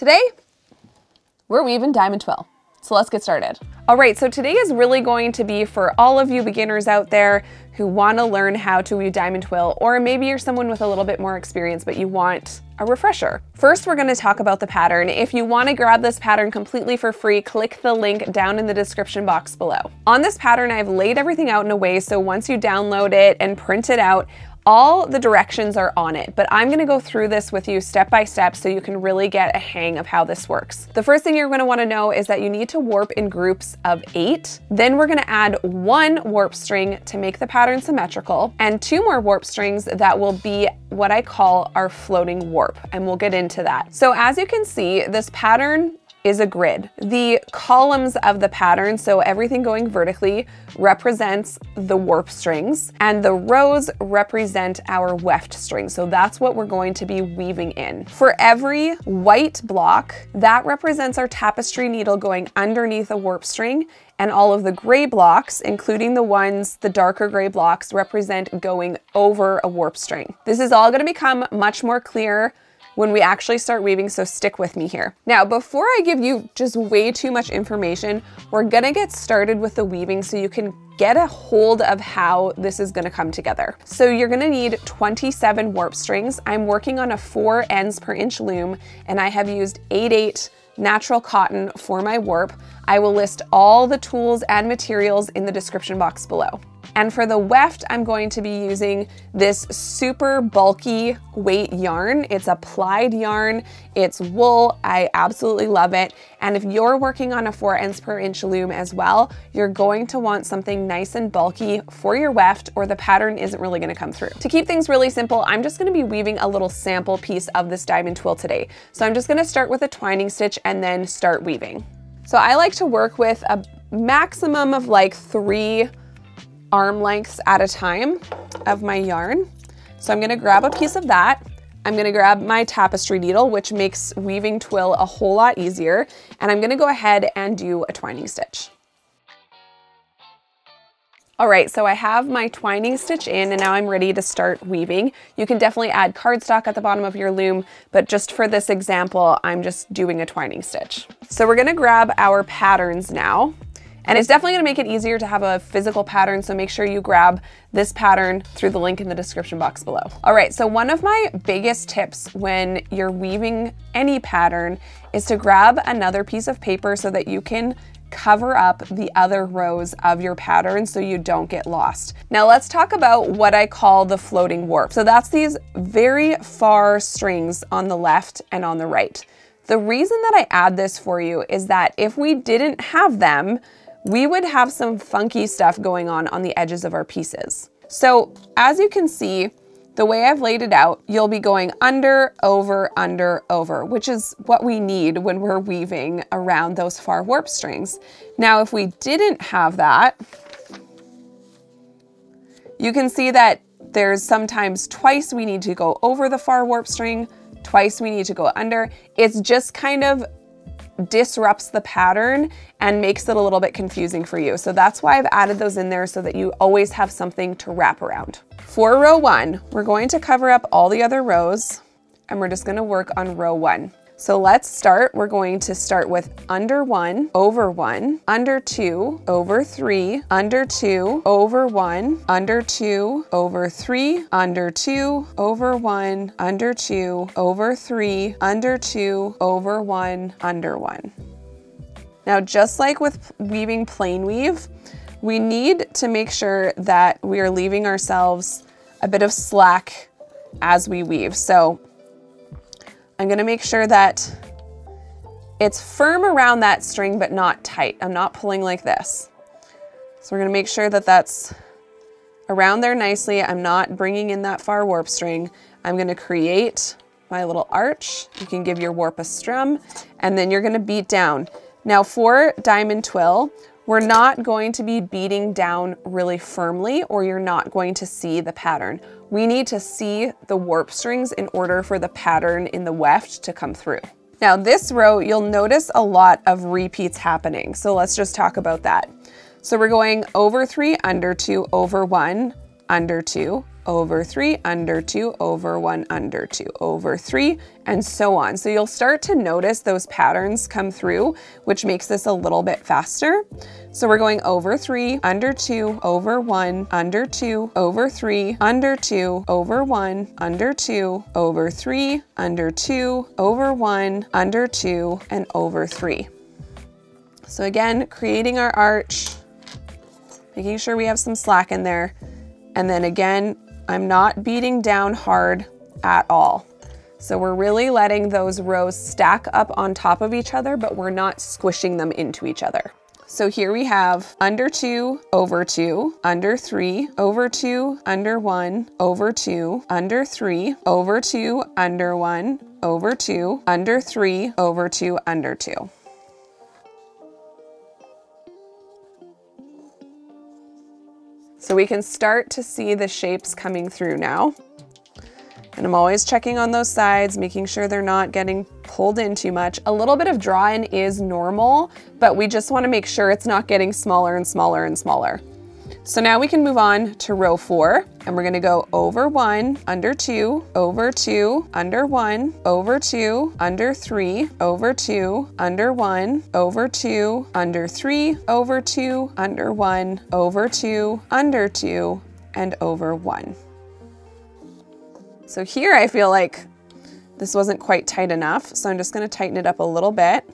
Today, we're weaving diamond twill. So let's get started. All right, so today is really going to be for all of you beginners out there who wanna learn how to weave diamond twill, or maybe you're someone with a little bit more experience, but you want a refresher. First, we're gonna talk about the pattern. If you wanna grab this pattern completely for free, click the link down in the description box below. On this pattern, I've laid everything out in a way so once you download it and print it out, all the directions are on it, but I'm gonna go through this with you step by step so you can really get a hang of how this works. The first thing you're gonna wanna know is that you need to warp in groups of eight. Then we're gonna add one warp string to make the pattern symmetrical and two more warp strings that will be what I call our floating warp, and we'll get into that. So as you can see, this pattern is a grid. The columns of the pattern, so everything going vertically, represents the warp strings, and the rows represent our weft strings. So that's what we're going to be weaving in. For every white block, that represents our tapestry needle going underneath a warp string, and all of the gray blocks, including the ones, the darker gray blocks, represent going over a warp string. This is all gonna become much more clear when we actually start weaving, so stick with me here. Now, before I give you just way too much information, we're gonna get started with the weaving so you can get a hold of how this is gonna come together. So you're gonna need 27 warp strings. I'm working on a four ends per inch loom, and I have used 8-8 natural cotton for my warp. I will list all the tools and materials in the description box below. And for the weft, I'm going to be using this super bulky weight yarn. It's a plied yarn, it's wool, I absolutely love it. And if you're working on a four ends per inch loom as well, you're going to want something nice and bulky for your weft or the pattern isn't really gonna come through. To keep things really simple, I'm just gonna be weaving a little sample piece of this diamond twill today. So I'm just gonna start with a twining stitch and then start weaving. So I like to work with a maximum of like three arm lengths at a time of my yarn. So I'm gonna grab a piece of that. I'm gonna grab my tapestry needle, which makes weaving twill a whole lot easier. And I'm gonna go ahead and do a twining stitch. All right, so I have my twining stitch in and now I'm ready to start weaving. You can definitely add cardstock at the bottom of your loom, but just for this example, I'm just doing a twining stitch. So we're gonna grab our patterns now. And it's definitely gonna make it easier to have a physical pattern, so make sure you grab this pattern through the link in the description box below. All right, so one of my biggest tips when you're weaving any pattern is to grab another piece of paper so that you can cover up the other rows of your pattern so you don't get lost. Now let's talk about what I call the floating warp. So that's these very far strings on the left and on the right. The reason that I add this for you is that if we didn't have them, we would have some funky stuff going on on the edges of our pieces. So as you can see, the way I've laid it out, you'll be going under, over, under, over, which is what we need when we're weaving around those far warp strings. Now, if we didn't have that, you can see that there's sometimes twice we need to go over the far warp string, twice we need to go under. It's just kind of disrupts the pattern and makes it a little bit confusing for you. So that's why I've added those in there so that you always have something to wrap around. For row one, we're going to cover up all the other rows and we're just gonna work on row one. So let's start. We're going to start with under one, over one, under two, over three, under two, over one, under two, over three, under two, over one, under two, over three, under two, over one, under one. Now, just like with weaving plain weave, we need to make sure that we are leaving ourselves a bit of slack as we weave. So I'm gonna make sure that it's firm around that string, but not tight. I'm not pulling like this. So we're gonna make sure that that's around there nicely. I'm not bringing in that far warp string. I'm gonna create my little arch. You can give your warp a strum, and then you're gonna beat down. Now for diamond twill, we're not going to be beating down really firmly or you're not going to see the pattern. We need to see the warp strings in order for the pattern in the weft to come through. Now this row, you'll notice a lot of repeats happening. So let's just talk about that. So we're going over three, under two, over one, under two, over three, under two, over one, under two, over three, and so on. So you'll start to notice those patterns come through, which makes this a little bit faster. So we're going over three, under two, over one, under two, over three, under two, over one, under two, over three, under two, over one, under two, and over three. So again, creating our arch, making sure we have some slack in there. And then again, I'm not beating down hard at all. So we're really letting those rows stack up on top of each other, but we're not squishing them into each other. So here we have under two, over two, under three, over two, under one, over two, under three, over two, under one, over two, under three, over two, under two. So we can start to see the shapes coming through now. And I'm always checking on those sides, making sure they're not getting pulled in too much. A little bit of draw-in is normal, but we just wanna make sure it's not getting smaller and smaller and smaller. So now we can move on to row four and we're gonna go over one, under two, over two, under one, over two, under three, over two, under one, over two, under three, over two, under one, over two, under two, and over one. So here I feel like this wasn't quite tight enough, so I'm just gonna tighten it up a little bit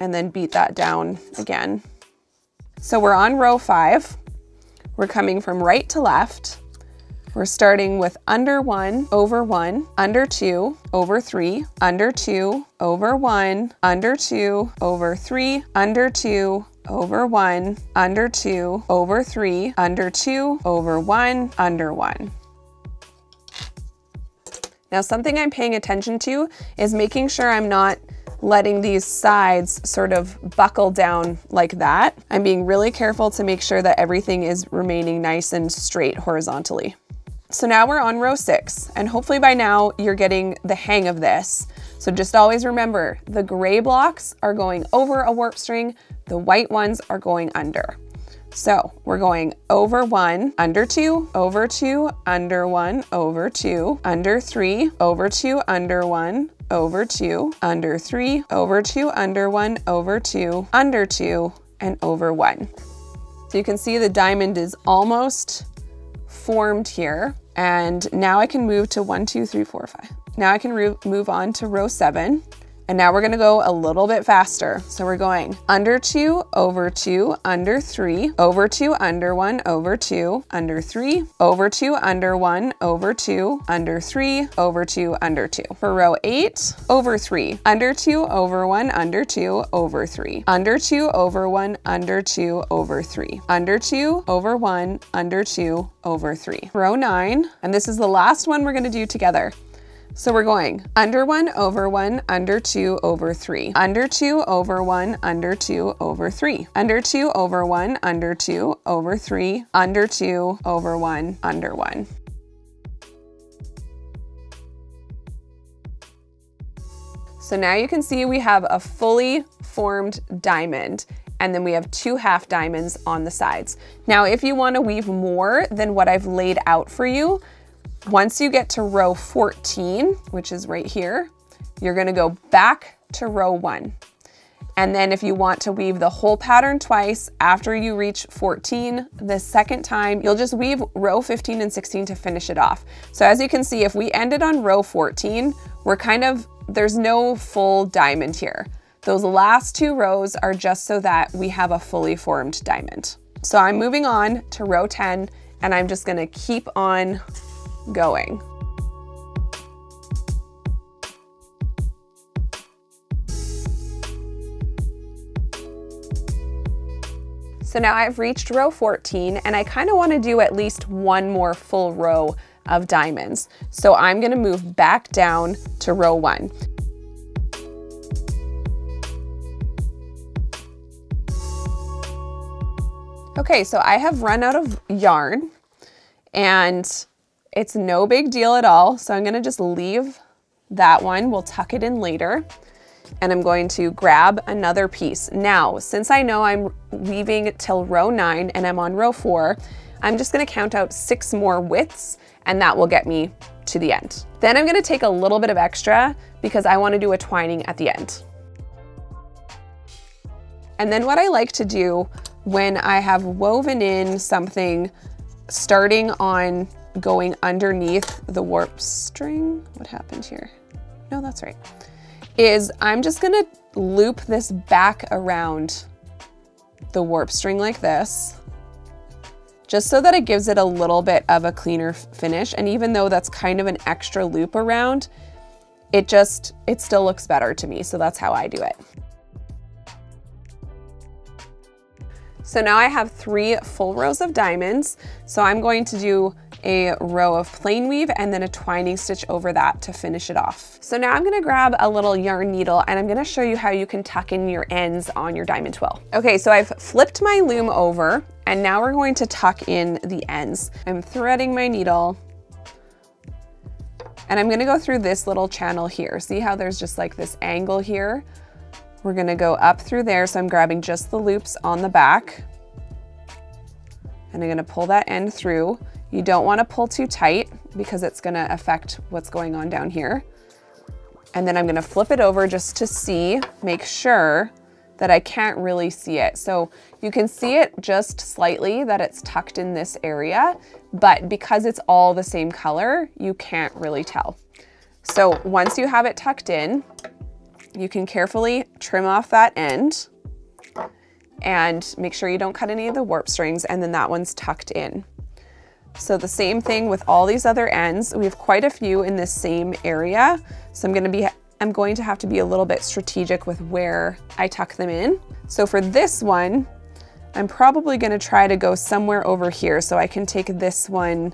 and then beat that down again. So we're on row five. We're coming from right to left. We're starting with under one, over one, under two, over three, under two, over one, under two, over three, under two, over one, under two, over three, under two, over one, under one. Now something I'm paying attention to is making sure I'm not letting these sides sort of buckle down like that. I'm being really careful to make sure that everything is remaining nice and straight horizontally. So now we're on row six, and hopefully by now you're getting the hang of this. So just always remember, the gray blocks are going over a warp string, the white ones are going under. So we're going over one, under two, over two, under one, over two, under three, over two, under one, over two, under three, over two, under one, over two, under two, and over one. So you can see the diamond is almost formed here. And now I can move to one, two, three, four, five. Now I can move on to row seven. And now we're gonna go a little bit faster. So we're going under two, over two, under three, over two, under one, over two, under three, over two, under one, over two, under three, over two, under two. For row eight, over three, under two, over one, under two, over three, under two, over one, under two, over three, under two, over one, under two, over three. Row nine, and this is the last one we're gonna do together. So we're going under one, over one, under two, over three, under two, over one, under two, over three, under two, over one, under two, over three, under two, over one, under one. So now you can see we have a fully formed diamond and then we have two half diamonds on the sides. Now, if you wanna weave more than what I've laid out for you, once you get to row 14, which is right here, you're gonna go back to row one. And then if you want to weave the whole pattern twice after you reach 14, the second time, you'll just weave row 15 and 16 to finish it off. So as you can see, if we ended on row 14, we're kind of, there's no full diamond here. Those last two rows are just so that we have a fully formed diamond. So I'm moving on to row 10 and I'm just gonna keep on going. So now I've reached row 14 and I kind of want to do at least one more full row of diamonds. So I'm going to move back down to row one. Okay, so I have run out of yarn and it's no big deal at all. So I'm gonna just leave that one. We'll tuck it in later. And I'm going to grab another piece. Now, since I know I'm weaving till row nine and I'm on row four, I'm just gonna count out six more widths and that will get me to the end. Then I'm gonna take a little bit of extra because I wanna do a twining at the end. And then what I like to do when I have woven in something starting on going underneath the warp string, what happened here? No, that's right, is I'm just gonna loop this back around the warp string like this, just so that it gives it a little bit of a cleaner finish. And even though that's kind of an extra loop around, it just, it still looks better to me. So that's how I do it. So now I have three full rows of diamonds. So I'm going to do a row of plain weave and then a twining stitch over that to finish it off. So now I'm gonna grab a little yarn needle and I'm gonna show you how you can tuck in your ends on your diamond twill. Okay, so I've flipped my loom over and now we're going to tuck in the ends. I'm threading my needle and I'm gonna go through this little channel here. See how there's just like this angle here? We're gonna go up through there. So I'm grabbing just the loops on the back and I'm gonna pull that end through. You don't wanna pull too tight because it's gonna affect what's going on down here. And then I'm gonna flip it over just to see, make sure that I can't really see it. So you can see it just slightly that it's tucked in this area, but because it's all the same color, you can't really tell. So once you have it tucked in, you can carefully trim off that end and make sure you don't cut any of the warp strings and then that one's tucked in. So the same thing with all these other ends. We have quite a few in this same area. So I'm gonna be, I'm going to have to be a little bit strategic with where I tuck them in. So for this one, I'm probably gonna try to go somewhere over here so I can take this one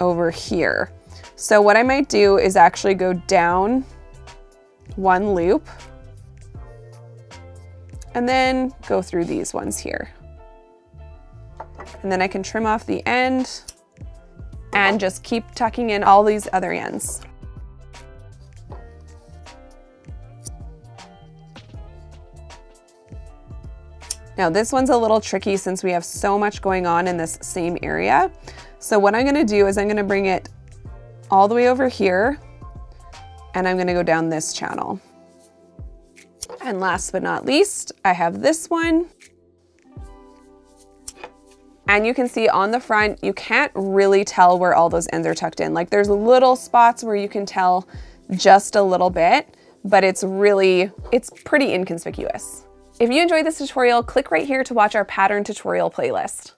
over here. So what I might do is actually go down one loop and then go through these ones here. And then I can trim off the end and just keep tucking in all these other ends. Now this one's a little tricky since we have so much going on in this same area. So what I'm gonna do is I'm gonna bring it all the way over here and I'm gonna go down this channel. And last but not least, I have this one. And you can see on the front, you can't really tell where all those ends are tucked in. Like there's little spots where you can tell just a little bit, but it's really, it's pretty inconspicuous. If you enjoyed this tutorial, click right here to watch our pattern tutorial playlist.